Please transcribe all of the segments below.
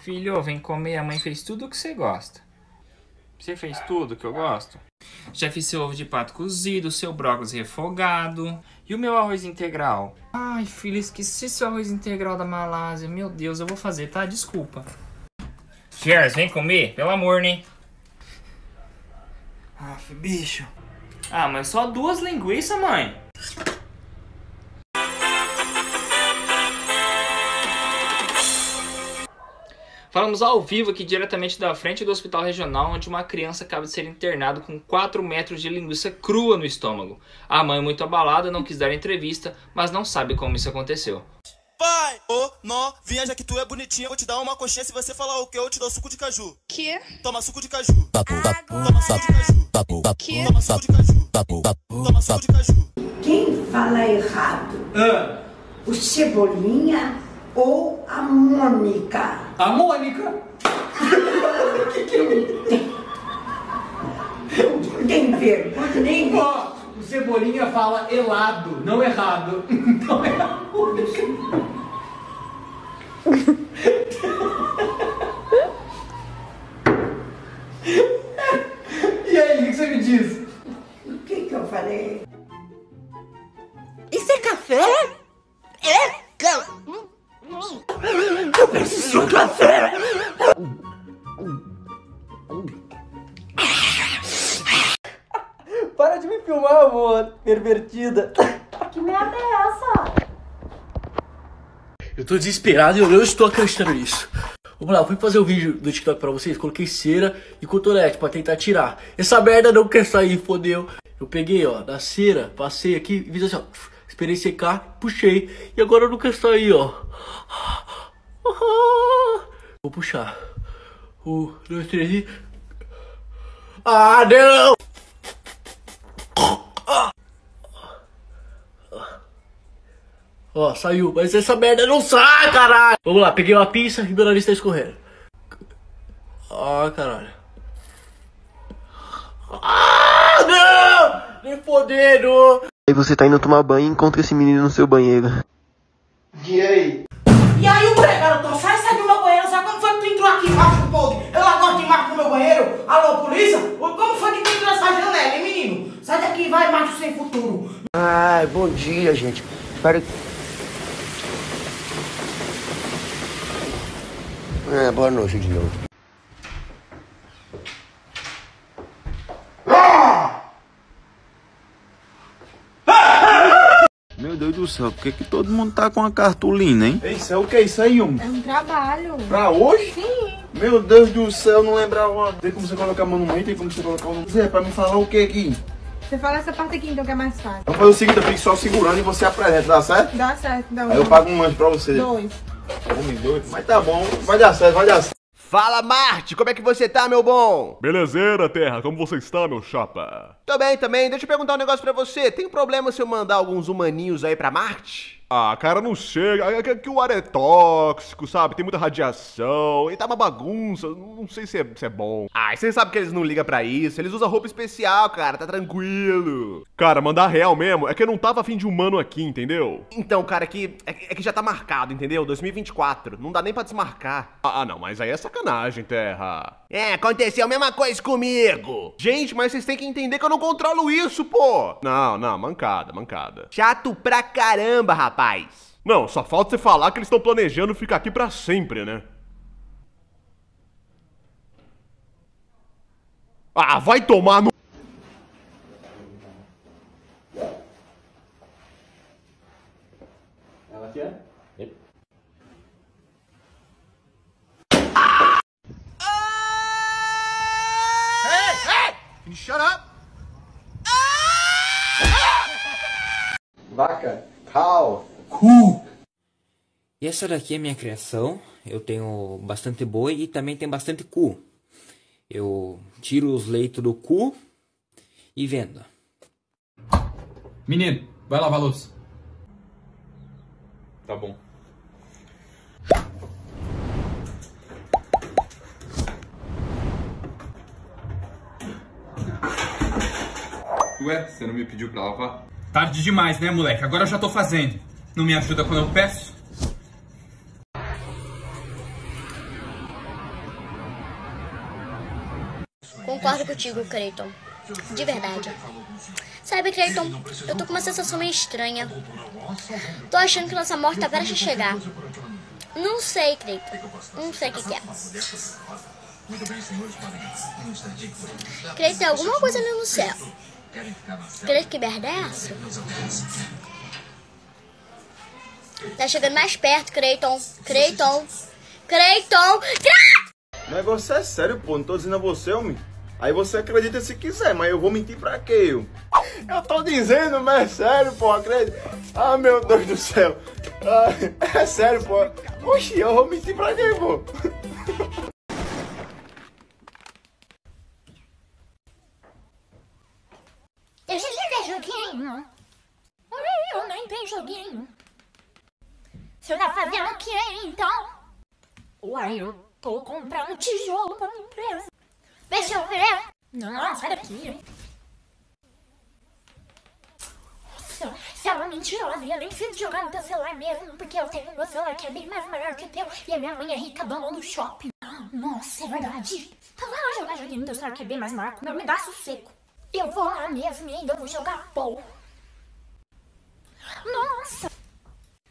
Filho, vem comer. A mãe fez tudo o que você gosta. Você fez tudo que eu gosto? Já fiz seu ovo de pato cozido, seu brócolis refogado. E o meu arroz integral? Ai, filho, esqueci seu arroz integral da Malásia. Meu Deus, eu vou fazer, tá? Desculpa. Cheers, vem comer? Pelo amor, né? Ah, bicho. Ah, mas só duas linguiças, mãe. Falamos ao vivo aqui diretamente da frente do hospital regional, onde uma criança acaba de ser internada com 4 metros de linguiça crua no estômago. A mãe, muito abalada, não quis dar entrevista, mas não sabe como isso aconteceu. Pai, ô, novinha, já que tu é bonitinha, eu vou te dar uma coxinha se você falar o que, eu te dou suco de caju. Que? Toma suco de caju. Toma suco de caju. Que? Toma suco de caju. Toma suco de caju. Quem fala errado? O Cebolinha ou a Mônica? A Mônica! Tem vergonha nenhuma. Ó, o Cebolinha fala helado, não errado. Então é a Mônica. E aí, o que você me diz? O que que eu falei? Que merda é essa? Eu tô desesperado e eu não estou acreditando nisso. Vamos lá, eu fui fazer o um vídeo do TikTok pra vocês, coloquei cera e cotonete pra tentar tirar. Essa merda não quer sair, fodeu. Eu peguei, ó, da cera, passei aqui e fiz assim, ó. Esperei secar, puxei. E agora não quer sair, ó. Vou puxar. Um, dois, três e... Ah, não! Ó, saiu, mas essa merda não sai, caralho! Vamos lá, peguei uma pinça e meu nariz tá escorrendo. Ah, caralho. Ah, não! Nem fodendo! Aí você tá indo tomar banho e encontra esse menino no seu banheiro. E aí? E aí, o mulher, garoto, sai, sai do meu banheiro, sabe como foi que tu entrou aqui embaixo do povo? Eu lá gosto de macho no meu banheiro? Alô, polícia? Como foi que tu entrou nessa janela, hein, menino? Sai daqui, vai, macho sem futuro. Ai, bom dia, gente. Espero que. É, boa noite de novo. Meu Deus do céu, por que, que todo mundo tá com a cartolina, hein? Isso é o que? Isso aí, um? É um trabalho. Pra hoje? Sim. Meu Deus do céu, não lembrava. Tem como você colocar a mão no meio, tem como você colocar a mão no Zé, pra me falar o que aqui? Você fala essa parte aqui então que é mais fácil. Vamos fazer o seguinte, eu fico só segurando e você apresenta, dá certo? Dá certo, dá um. Aí eu pago um lanche pra você. Dois. Um e dois. Mas tá bom, vai dar certo, vai dar certo. Fala, Marte! Como é que você tá, meu bom? Belezeira, Terra, como você está, meu chapa? Tô bem também. Deixa eu perguntar um negócio pra você. Tem problema se eu mandar alguns humaninhos aí pra Marte? Ah, cara, não chega. É que, que o ar é tóxico, sabe? Tem muita radiação e tá uma bagunça. Não sei se é, se é bom. Ah, e você sabe que eles não ligam pra isso. Eles usam roupa especial, cara. Tá tranquilo. Cara, mandar real mesmo é que eu não tava afim de humano aqui, entendeu? Então, cara, é que, é, é que já tá marcado, entendeu? 2024. Não dá nem pra desmarcar. Ah, ah, não, mas aí é sacanagem, Terra. É, aconteceu a mesma coisa comigo. Gente, mas vocês têm que entender que eu não controlo isso, pô. Não, não, mancada, mancada. Chato pra caramba, rapaz. Não, só falta você falar que eles estão planejando ficar aqui pra sempre, né? Ah, vai tomar no. Vaca, cow. Cu! E essa daqui é minha criação. Eu tenho bastante boi e também tem bastante cu. Eu tiro os leitos do cu e vendo. Menino, vai lavar a louça. Tá bom. Ué, você não me pediu pra lavar? Tarde demais, né, moleque? Agora eu já tô fazendo. Não me ajuda quando eu peço? Concordo contigo, Creighton. De verdade. Sabe, Creighton, eu tô com uma sensação meio estranha. Tô achando que nossa morte tá prestes a chegar. Não sei, Creighton. Não sei o que, que é. Tem alguma coisa ali no céu. Creio que merda é essa? Tá chegando mais perto, Creighton. Creighton. Creighton. O negócio é sério, pô. Não tô dizendo a você, homem. Aí você acredita se quiser, mas eu vou mentir pra quê, eu? Eu tô dizendo, mas é sério, pô, acredita. Ah, meu Deus do céu. Ah, é sério, pô. Oxi, eu vou mentir pra quê, pô? Deixa de ver joguinho. Eu nem tenho joguinho. Você tá fazendo o que então? Uai, eu tô comprando tijolo pra minha empresa. Deixa eu ver. Não, sai daqui. Nossa, se ela é mentirosa e ela enfim jogar no teu celular mesmo, porque eu tenho meu celular que é bem mais maior que o teu e a minha mãe é rica dona do shopping. Nossa, é verdade. Então vai lá jogar joguinho no teu celular que é bem mais maior que o meu, me dá sossego. Eu vou lá mesmo e ainda vou jogar pau. Nossa!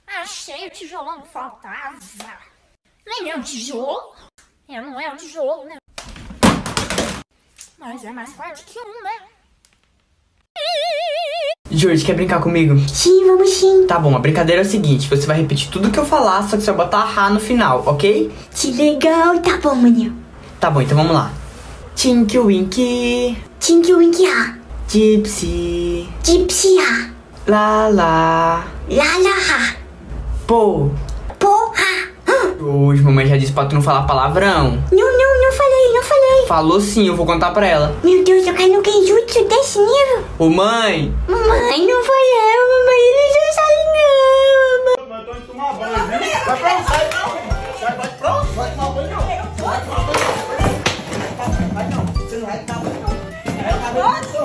Achei o tijolão fantasma. Nem é um tijolo. É, não é um tijolo, né? Mas é mais forte que um, né? Jorge, quer brincar comigo? Sim, vamos sim. Tá bom, a brincadeira é o seguinte: você vai repetir tudo que eu falar, só que você vai botar Rá no final, ok? Que legal, tá bom, maninho. Tá bom, então vamos lá. Tinky Winky. Tinky Winky Ha. Gypsy. Gypsy Ha. Lá lá. Lá lá Ha. Pô. Porra. Hoje, mamãe já disse pra tu não falar palavrão. Não, não, não falei, não falei. Falou sim, eu vou contar pra ela. Meu Deus, eu caí no genjutsu desse nível. Ô mãe! Mamãe, não foi eu, mamãe, ele já sabe não. Mas tô indo tomar banho, viu? Vai pra onde? Sai pra onde? Sai, vai pra onde? Vai tomar banho, não. Vai tomar banho, Vai não, você não vai tomar banho, não. Vai tomar banho, não.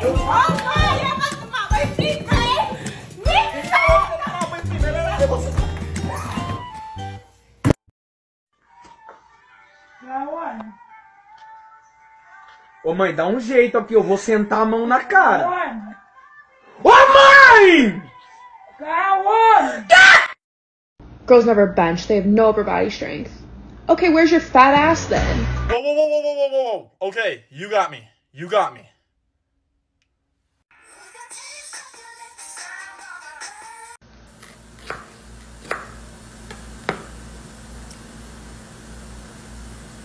Eu vou tomar banho Ô mãe, dá um jeito aqui, eu vou sentar a mão na cara. Ô mãe! Girls never bench, they have no upper body strength. Okay, where's your fat ass then? Whoa, whoa, whoa, whoa, whoa, whoa, whoa, whoa. Okay, you got me. You got me.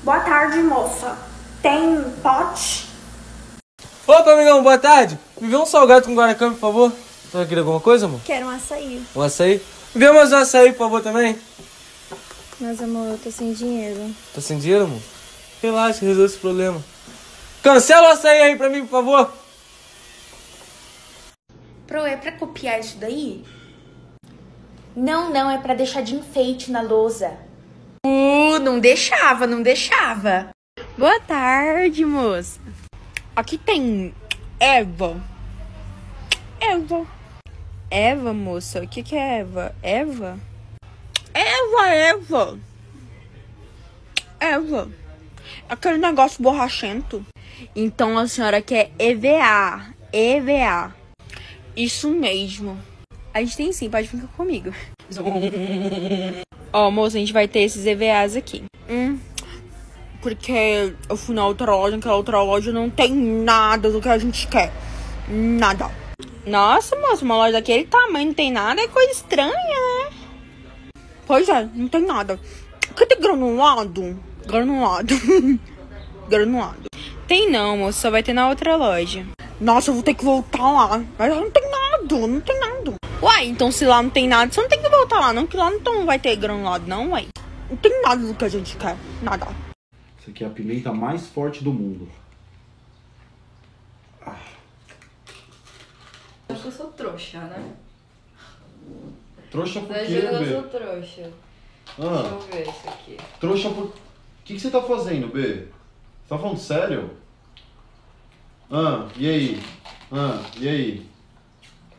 Boa tarde, moça. Tem pote? Opa, amigão, boa tarde. Me vê um salgado com guaracamp, por favor. Você vai querer alguma coisa, amor? Quero um açaí. Um açaí? Me vê mais um açaí, por favor, também. Mas, amor, eu tô sem dinheiro. Tá sem dinheiro, amor? Relaxa, resolve esse problema. Cancela o açaí aí pra mim, por favor. Pro, é pra copiar isso daí? Não, não, é pra deixar de enfeite na lousa. Uh, não deixava, não deixava. Boa tarde, moça. Aqui tem Eva. Eva. Eva, moça. O que, que é Eva? Eva? Eva, Eva. Eva. Aquele negócio borrachento. Então a senhora quer EVA. EVA. Isso mesmo. A gente tem sim, pode ficar comigo. Ó, moça, a gente vai ter esses EVAs aqui. Hum. Porque eu fui na outra loja, naquela outra loja não tem nada do que a gente quer. Nada. Nossa, moça, uma loja daquele tamanho não tem nada, é coisa estranha, né? Pois é, não tem nada. Cadê granulado? Granulado. granulado. Tem não, moça, só vai ter na outra loja. Nossa, eu vou ter que voltar lá. Mas não tem nada, não tem nada. Uai, então se lá não tem nada, você não tem que voltar lá, não, que lá não vai ter granulado, não, uai. Não tem nada do que a gente quer. Nada. Isso aqui é a pimenta mais forte do mundo. Acho que eu sou trouxa, né? Trouxa por quê, que eu sou trouxa? Ah. Deixa eu ver isso aqui. Trouxa por... O que, que você tá fazendo, B? Você tá falando sério? Ah, e aí? Ah, e aí?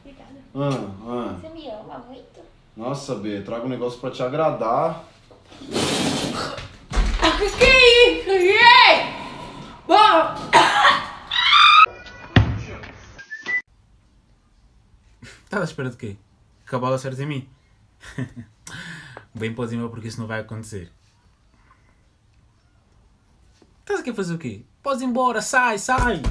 Obrigada. Ah, ah. Você me ama muito? Nossa, B, trago um negócio pra te agradar. Que que é isso, gente? Estás à espera de quê? Que a bola acerte em mim? Bem ir porque isso não vai acontecer. Estás aqui a fazer o quê? Podes embora, sai, sai!